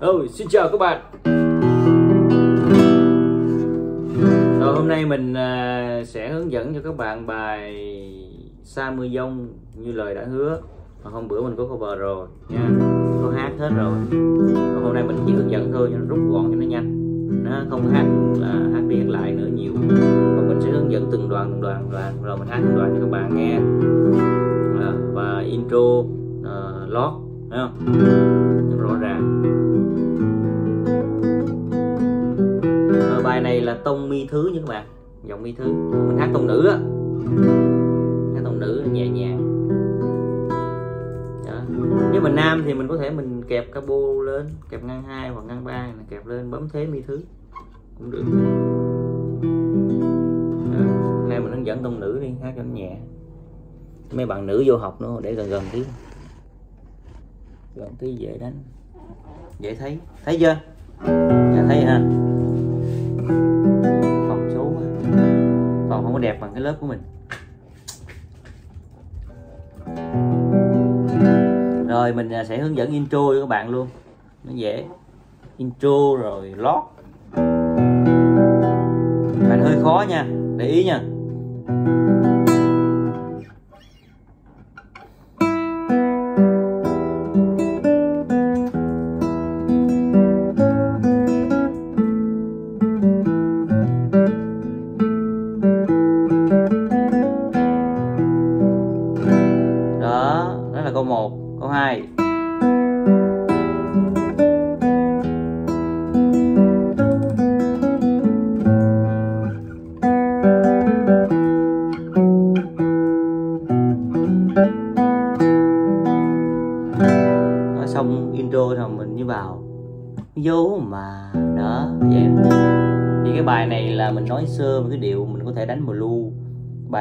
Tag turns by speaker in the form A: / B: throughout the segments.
A: ừ xin chào các bạn. Rồi hôm nay mình à, sẽ hướng dẫn cho các bạn bài Sa mưa dông như lời đã hứa. Mà hôm bữa mình có cover rồi nha. Có hát hết rồi. Còn hôm nay mình chỉ hướng dẫn thôi cho nó rút gọn cho nó nhanh. Nó không hát là hát đi hát lại nữa nhiều. Còn mình sẽ hướng dẫn từng đoạn từng đoạn đoạn. Rồi mình hát từng đoạn cho các bạn nghe. À, và intro uh, lót thấy không? Rõ ràng. Bài này là tông mi thứ nha các bạn. Giọng mi thứ. Mình hát tông nữ á. Hát tông nữ nhẹ nhàng. Đó. nếu mà nam thì mình có thể mình kẹp cabo lên, kẹp ngang hai hoặc ngang ba kẹp lên bấm thế mi thứ. Cũng được. Hôm nay mình hướng dẫn tông nữ đi, hát cho nó nhẹ. Mấy bạn nữ vô học nữa, để gần gần tí. Gần tí dễ đánh. Dễ thấy. Thấy chưa? Dạ thấy ha. Đẹp bằng cái lớp của mình. Rồi, mình à, sẽ hướng dẫn intro cho các bạn luôn. Nó dễ. Intro rồi lót. Bạn hơi khó nha. Để ý nha.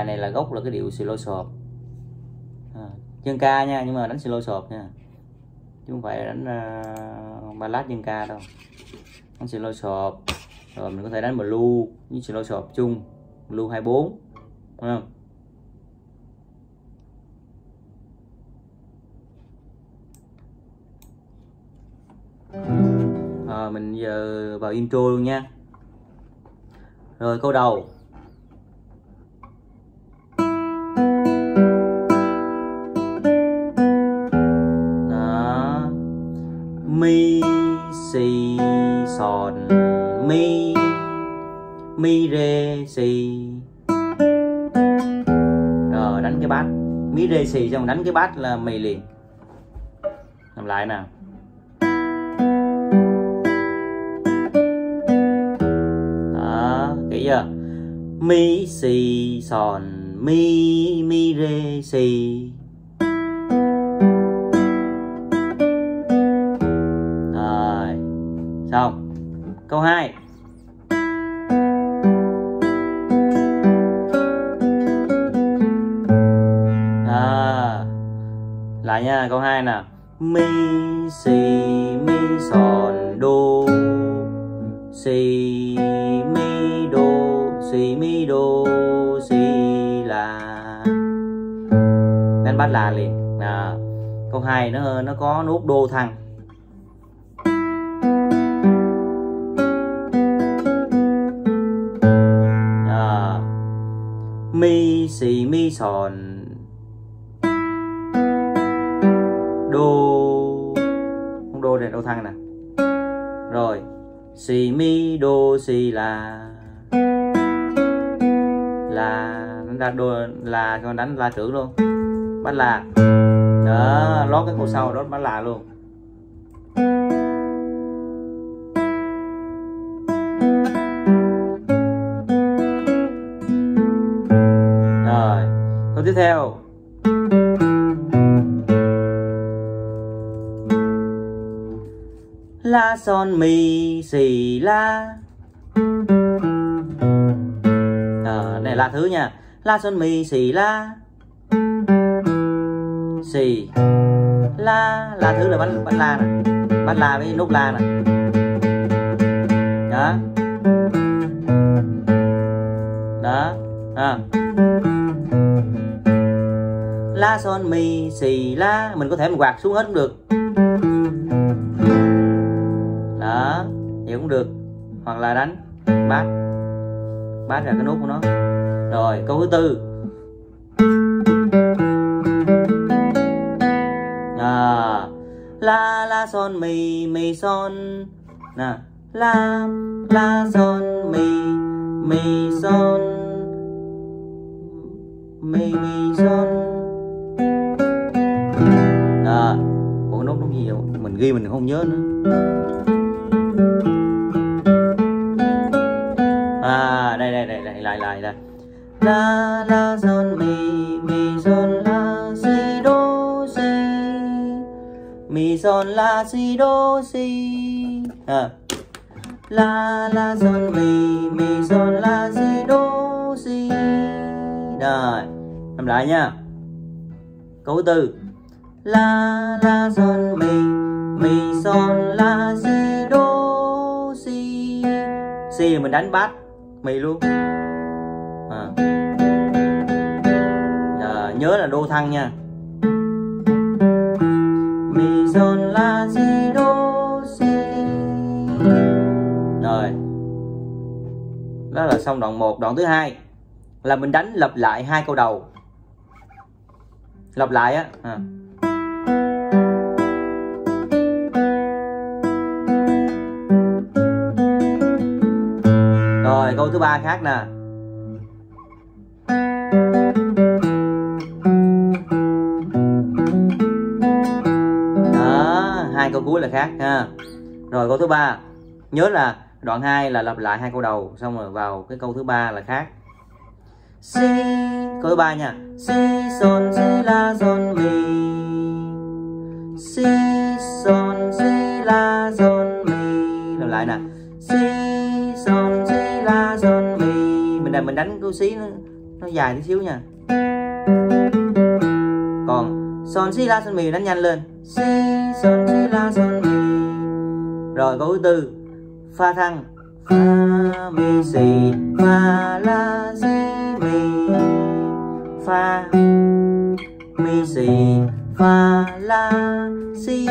A: Bài này là gốc là cái điệu slow sộp. À, chân ca nha nhưng mà đánh slow sộp nha. Chứ không phải đánh uh, ballad dân ca đâu. Đánh slow sộp rồi mình có thể đánh blue với slow sộp chung blue 24 đúng không? À, mình giờ vào intro luôn nha. Rồi câu đầu. Mi rê si rồi, đánh cái bát mi rê si xong đánh cái bát là mì liền. Làm lại nào. Đó, kỹ chưa? Mi si sòn mi mi rê si rồi, xong. Câu 2 lại câu 2 nè mi si mi sòn đô si mi đô si mi đô si la. Đánh bắt là liền. À, câu 2 nó nó có nốt đô thăng. À, mi si mi sòn đô. Không đô này đô thăng nè. Rồi si mi đô si là. Là, đánh ra đô, là con đánh la trưởng luôn. Bắt là đó, lót cái câu sau đó bắt là luôn. Rồi, câu tiếp theo. La son mi xì la. À, này là thứ nha. La son mi xì la. Xì la là thứ là bánh bánh la nè. Bánh la với nút la nè. Đó. Đó. À. la son mi xì la. Mình có thể mình quạt xuống hết cũng được cũng được. Hoặc là đánh bát. Bát là cái nút của nó. Rồi câu thứ tư. À, la la son mi mi son. Nè la la son mi mi son. Mi mi son. À, ủa nốt nó gì vậy mình ghi mình không nhớ nữa à đây đây đây đây, lại lại, đây. La la son mi mi son la, si, do, si. Mi son la, si, do, si. À. la la son mi mi son la, si, do, si. Rồi làm lại nha. Câu tư. La la son mi mi son la si do si. C mình đánh bát mì luôn. À. À, nhớ là đô thăng nha. Mì giòn là gì đô si rồi. Đó là xong đoạn 1 đoạn thứ hai là mình đánh lặp lại hai câu đầu. Lặp lại á. À. rồi, câu thứ ba khác nè. Đó, hai câu cuối là khác ha. Rồi, câu thứ ba. Nhớ là đoạn 2 là lặp lại hai câu đầu, xong rồi vào cái câu thứ ba là khác. Si, câu thứ ba nha. Si, son, si, la, son, mi. Si, son, si, la, son, mi. Lặp lại nè. Si mình đánh cái xí nó, nó dài tí xíu nha. Còn son si la son mi đánh nhanh lên. Si son si la son mi rồi câu thứ tư pha thăng. Fa mi si fa la si mi fa mi si fa la si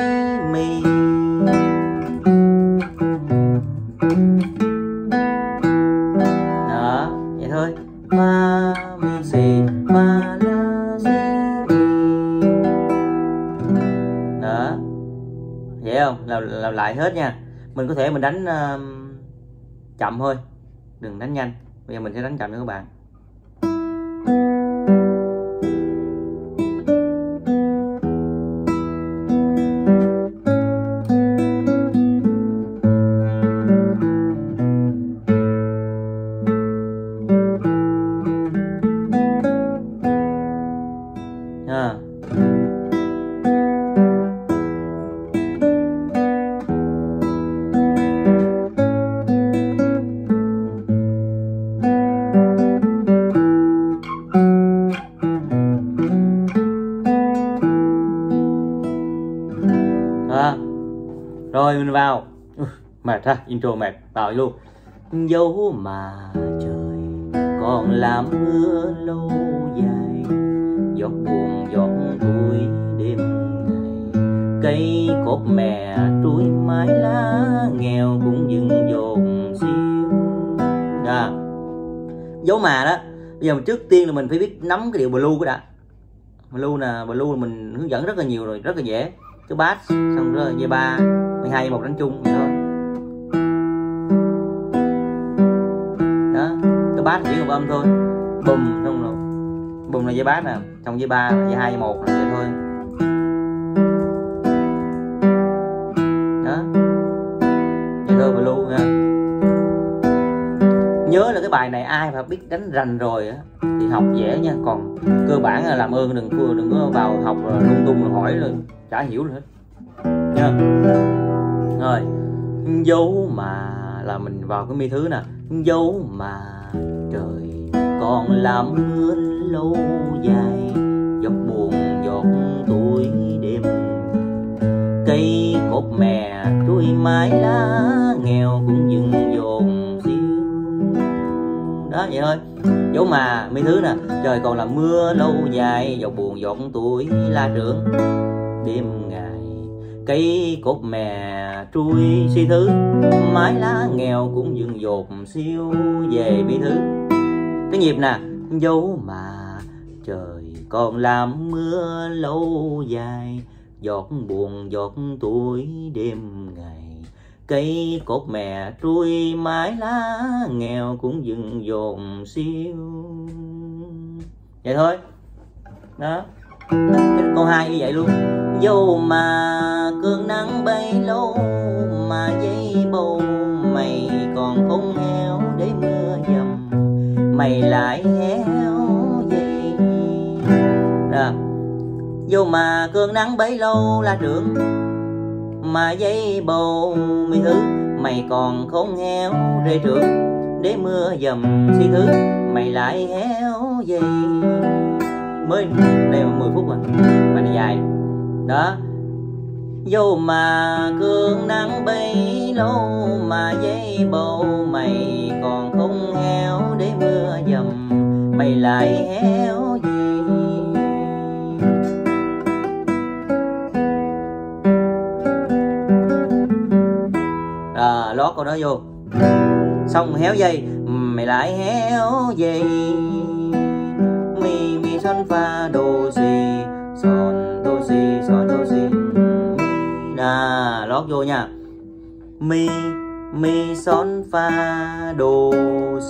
A: mi ma mi si ma la si mi. Đó. Vậy không? Làm, làm lại hết nha. Mình có thể mình đánh uh, chậm thôi. Đừng đánh nhanh. Bây giờ mình sẽ đánh chậm cho các bạn. Mệt ha, intro mệt, vào luôn. Dấu mà trời, còn làm mưa lâu dài. Giọt buồn, giọt vui đêm ngày. Cây cột mè trúi mái lá nghèo cũng dừng dồn xiêu. À. dấu mà đó, bây giờ trước tiên là mình phải biết nắm cái điệu blue cái đã. Blue nè, blue là mình hướng dẫn rất là nhiều rồi, rất là dễ. Cái bass, xong rồi dây ba 12 một đánh chung, vậy thôi. Cái bass chỉ một âm thôi. Bùm xong rồi bùm là dây bass nè, trong dây ba, dây hai, dây một là vậy thôi. Đó. Vậy thôi blue nha. Nhớ là cái bài này ai mà biết đánh rành rồi á, thì học dễ nha. Còn cơ bản là làm ơn đừng đừng có vào học rồi lung tung rồi hỏi rồi chả hiểu nữa. Nha. Rồi. Dấu mà, là mình vào cái mi thứ nè. Dấu mà trời. Còn làm mưa lâu dài giọt buồn giọt tuổi đêm. Cây cột mè trôi mái lá nghèo cũng dừng dồn xiêu đó, vậy thôi. Dấu mà mấy thứ nè, trời còn là mưa lâu dài, giọt buồn giọt tuổi la trưởng. Đêm ngày cây cột mè trui suy thứ, mái lá nghèo cũng dừng dột siêu về bi thứ. Cái nhịp nè, dấu mà trời còn làm mưa lâu dài, giọt buồn giọt tuổi đêm ngày. Cây cột mè trui, mái lá nghèo cũng dừng dồn siêu. Vậy thôi. Đó câu hai như vậy luôn. Dâu mà cơn nắng bay lâu, mà dây bầu mày còn không heo để mưa dầm. Mày lại héo dây đó vô mà cơn nắng bấy lâu là trưởng mà dây bầu mày thứ mày còn không héo rê trưởng để mưa dầm suy thứ mày lại héo dây mới đây mà 10 phút rồi. Mà này dài đó. Vô mà cương nắng bấy lâu mà dây bầu mày còn không héo để mưa dầm mày lại héo gì? À, lót câu đó vô. Xong héo dây mày lại héo dây mi và đồ gì do si son do si son do lót vô nha. Mi mi son fa đồ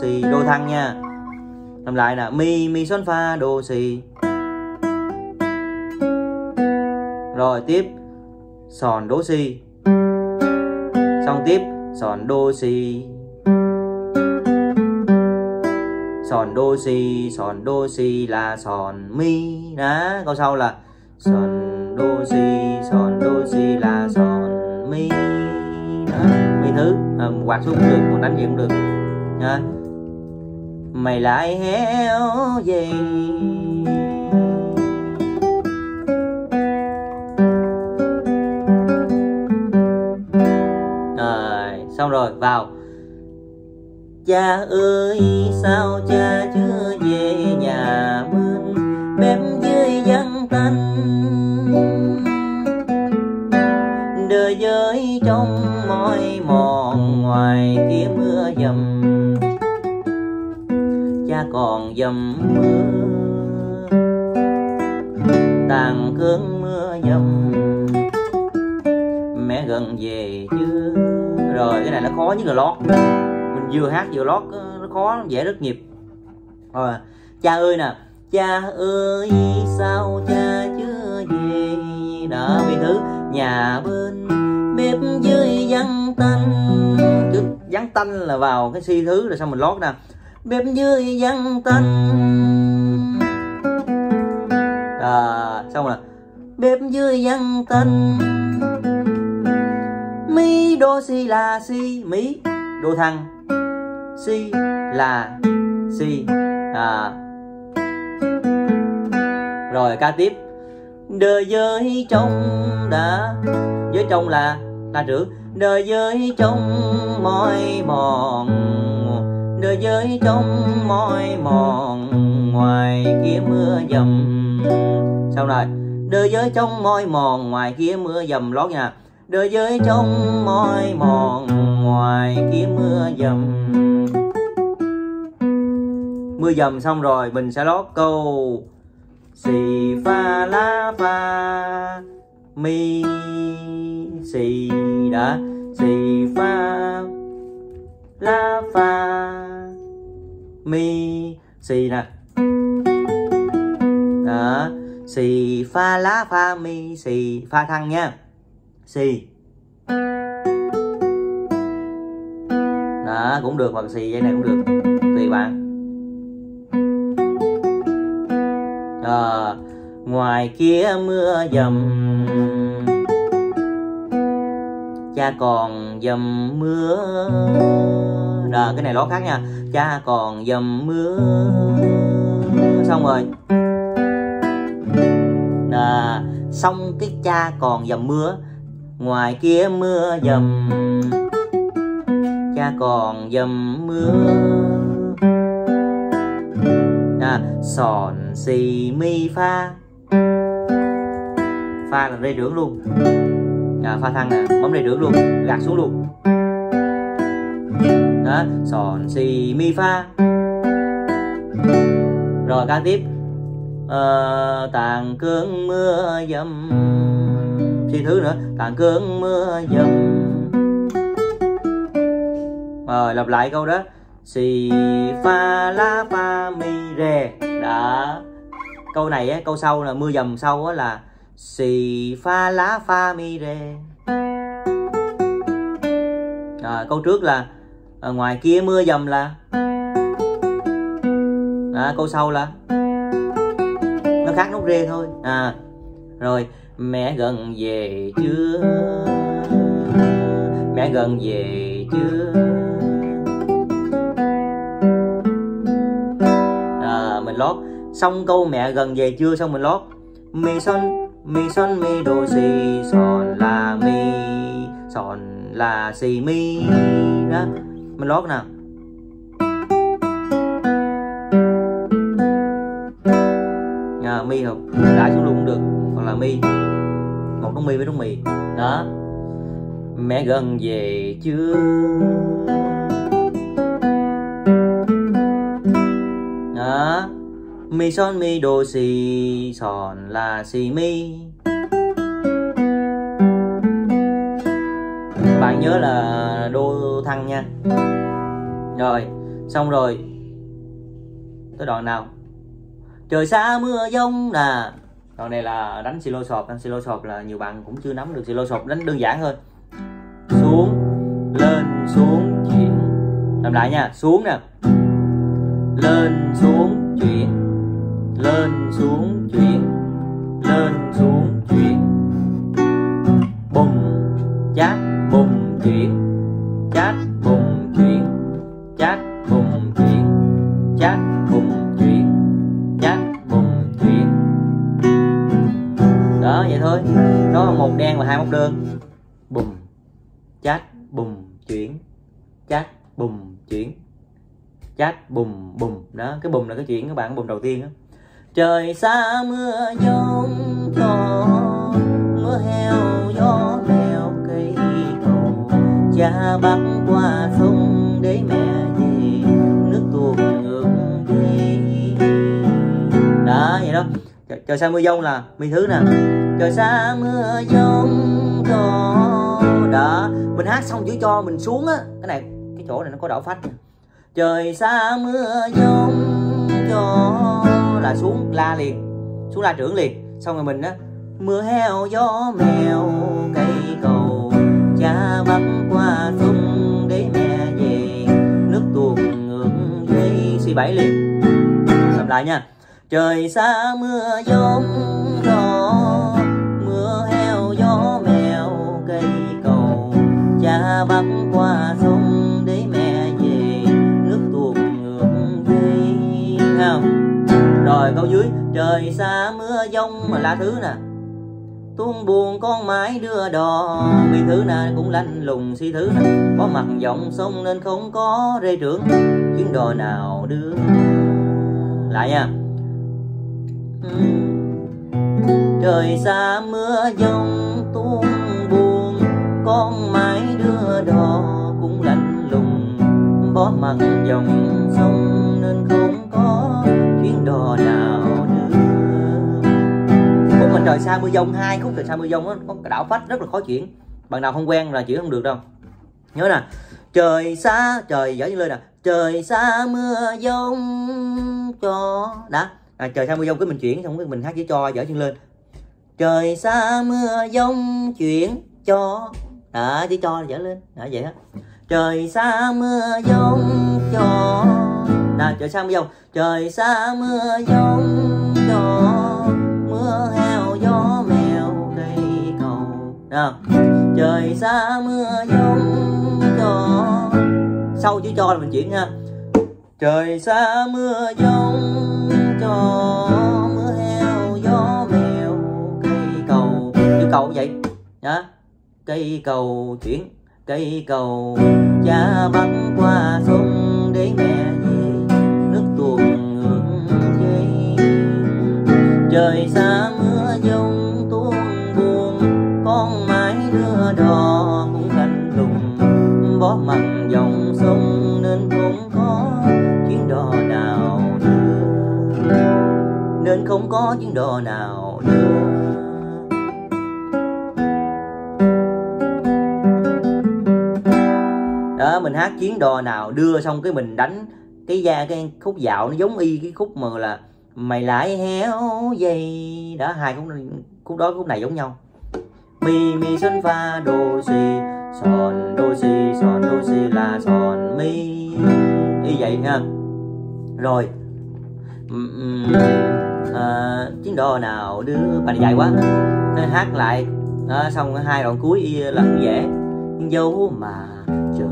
A: si đô thăng nha. Làm lại nè. Mi mi son fa đồ si rồi, tiếp. Sòn đố si xong tiếp. Sòn đô si sòn đô si sòn đô si là sòn mi đó câu sau là sòn đô si sòn đô si là sòn mi đó mi thứ. À, quạt xuống cũng được còn đánh gì cũng được. Nha. Mày lại héo gì? Rồi xong rồi vào cha ơi, sao cha chưa về nhà bên bếp dưới dân tanh? Đời giới trong mỏi mòn ngoài kia mưa dầm, cha còn dầm mưa. Tàn cơn mưa dầm, mẹ gần về chưa? Rồi, cái này nó khó nhất là lót vừa hát vừa lót nó khó nó dễ rất nhịp rồi cha ơi nè cha ơi sao cha chưa về? Đó vì thứ nhà bên bếp dưới vắng tanh. Chứ vắng tanh là vào cái si thứ rồi xong mình lót nè. Bếp dưới vắng tanh. À, xong rồi. Bếp dưới vắng tanh. Mi đô si là si mi đô thăng si là si. À. Rồi, ca tiếp. Đời giới trong đã giới trong là là trưởng đời giới trong mỏi mòn, đời giới trong mỏi mòn, ngoài kia mưa dầm. Xong rồi, đời giới trong mỏi mòn, ngoài kia mưa dầm. Lót nha. Đời giới trong mỏi mòn, ngoài kia mưa dầm mưa dầm xong rồi, mình sẽ lót câu xì pha la pha mi xì đã. Xì pha la pha mi xì nè. Đó. Xì pha lá pha mi xì. Pha thăng nha. Xì. Đó, cũng được hoặc xì vậy này cũng được. Tùy bạn. À, ngoài kia mưa dầm cha còn dầm mưa. Rồi cái này lót khác nha. Cha còn dầm mưa. Xong rồi. À, xong cái cha còn dầm mưa. Ngoài kia mưa dầm cha còn dầm mưa à, sòn xì mi pha. Pha là rê trưởng luôn. À, pha thăng nè bấm rê trưởng luôn gạt xuống luôn. Đó sòn si mi pha. Rồi ca tiếp. À, tàn cơn mưa dầm. Si thứ nữa tàn cơn mưa dầm. Rồi lặp lại câu đó si fa la fa mi re. Đó. Câu này á câu sau là mưa dầm sau á là si fa lá fa mi re. À, câu trước là à, ngoài kia mưa dầm là à, câu sau là nó khác nốt rê thôi. À rồi mẹ gần về chưa? Mẹ gần về chưa? Mình lót. Xong câu mẹ gần về chưa? Xong mình lót. Mi son mi son mi đồ si son la mi son là si mi. Đó. Mình lót nè à, mi học đại xuống luôn cũng được. Hoặc là mi. Một đống mi với đống mì. Đó. Mẹ gần về chưa? Mi son, mi đô, si son, la, si, mi. Bạn nhớ là đô thăng nha. Rồi, xong rồi. Tới đoạn nào? Trời xa mưa giông nè. Đoạn này là đánh silo sọp đánh silo sọp là nhiều bạn cũng chưa nắm được silo sọp đánh đơn giản thôi xuống, lên, xuống, chuyển. Làm lại nha. Xuống nè. Lên, xuống, chuyển lên xuống chuyển lên xuống chuyển bùng chát bùng chuyển chát bùng chuyển chát bùng chuyển chát bùng chuyển chát bùng chuyển đó, vậy thôi. Đó là một đen và hai móc đơn. Bùng chát bùng chuyển chát bùng chuyển chát bùng bùng. Đó, cái bùng là cái chuyện các bạn bùng đầu tiên đó trời xa mưa giông cho mưa heo gió heo cây cầu cha bắc qua sông để mẹ về nước tuôn ngược đi đó vậy đó. Trời, trời xa mưa giông là mi thứ nè. Trời xa mưa giông cho đó mình hát xong chữ cho mình xuống á. Cái này cái chỗ này nó có đảo phách trời xa mưa giông cho là xuống la liền, xuống la trưởng liền. Xong rồi mình á, mưa heo, gió mèo, cây cầu, cha bắc qua sông để mẹ về. Nước tuôn ngược dây suy bảy liền. Làm lại nha. Trời xa mưa giông gió, mưa heo, gió mèo, cây cầu, cha bắc qua sông rồi câu dưới, trời xa mưa giông mà là thứ nè. Tuôn buồn con mãi đưa đò, vì thứ nè cũng lạnh lùng si thứ nè. Có mặt dòng sông nên không có rê trưởng, chuyến đò nào đưa lại nha. Trời xa mưa giông, tuôn buồn con mãi đưa đò cũng lạnh lùng. Bó mặt dòng sông nên không có chuyến đò nào nữa. Khúc mình trời xa mưa giông hai khúc trời xa mưa giông có cái đảo phách rất là khó chuyển. Bạn nào không quen là chuyển không được đâu. Nhớ nè trời xa trời giỏi như lên nè trời xa mưa giông cho đã. À, trời xa mưa giông cứ mình chuyển xong cái mình hát chữ cho dở chân lên trời xa mưa giông chuyển cho đã chữ cho dở lên đã vậy á trời xa mưa giông cho là trời sang mưa trời xa mưa, giông cho mưa heo, gió mèo, cây cầu. Được. trời xa mưa, giông cho sau chữ cho là mình chuyển nha. Trời xa mưa, giông cho mưa heo, gió mèo, cây cầu. Chữ cầu vậy. Đó cây cầu chuyển, cây cầu cha băng qua sông để mẹ trời xa mưa giông tuôn buồn con mái đưa bó mặn dòng sông nên không có chuyến đò nào đưa nên không có chuyến đò nào đưa đó à, mình hát chuyến đò nào đưa xong cái mình đánh cái da, cái khúc dạo nó giống y cái khúc mà là mày lại héo dây. Đó hai khúc khúc đó khúc này giống nhau. Mi mi xuân pha đô si son đô si son đô si là son. Mi y vậy ha. Rồi. À, ờ, chuyến đò nào đưa bài dài quá. Nên hát lại. À, xong hai đoạn cuối y là dễ dấu mà trời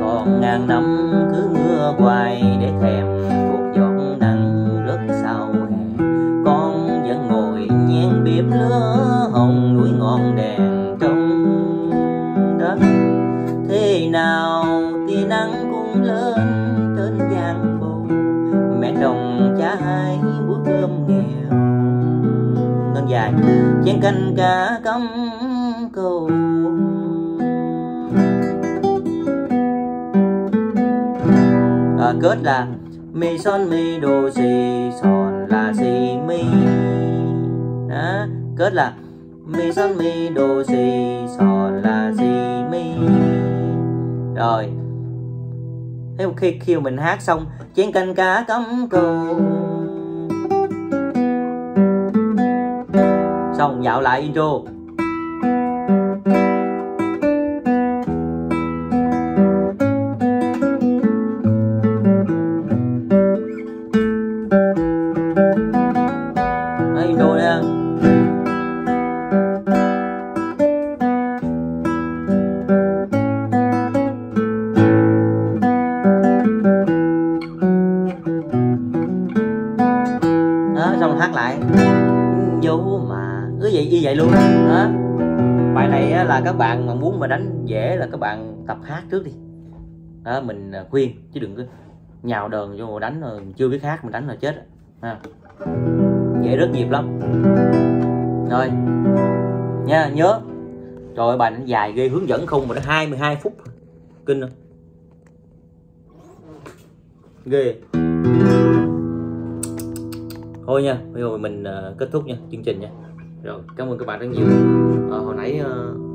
A: còn ngàn năm cứ mưa hoài để thèm vẫn ngồi nhen bếp lửa hồng núi ngọn đèn trong đất. Thế nào tia nắng cũng lên trên giang bầu mẹ đồng cha hai bữa cơm nghèo. Ngân dài chén canh cá cắm cầu à, kết là mì son mì đồ xì son là si mi? Đó kết là mi son mi đồ si son là si mi? Rồi, thế một khi khi mình hát xong chén canh cá cắm câu xong dạo lại intro. Là các bạn mà muốn mà đánh dễ là các bạn tập hát trước đi. Đó mình à, khuyên chứ đừng cứ nhào đờn vô đánh rồi chưa biết hát mình đánh là chết ha. Dễ rất nhịp lắm. Rồi. Nha nhớ. Trời ơi bài nó dài ghê hướng dẫn không mà nó 22 phút. Kinh không? Ghê. Thôi nha bây giờ mình uh, kết thúc nha chương trình nha. Rồi cảm ơn các bạn rất nhiều. À, hồi nãy uh,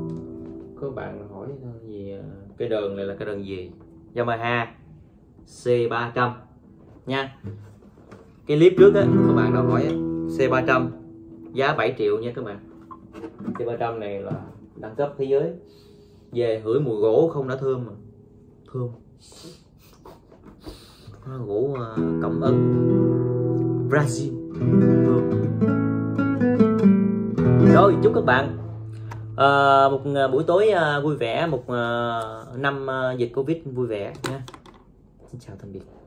A: có bạn hỏi gì cái đường này là cái đường gì? Yamaha C300 nha. Cái clip trước á các bạn đã hỏi C300 giá 7 triệu nha các bạn. C300 này là đẳng cấp thế giới. Về hửi mùi gỗ không đã thơm mà. Thơm. Gỗ à, uh, cẩm ân. Brazil. Thơm. Rồi chúc các bạn uh, một ờ, buổi tối uh, vui vẻ một uh, năm uh, dịch covid vui vẻ nha. Xin chào tạm biệt.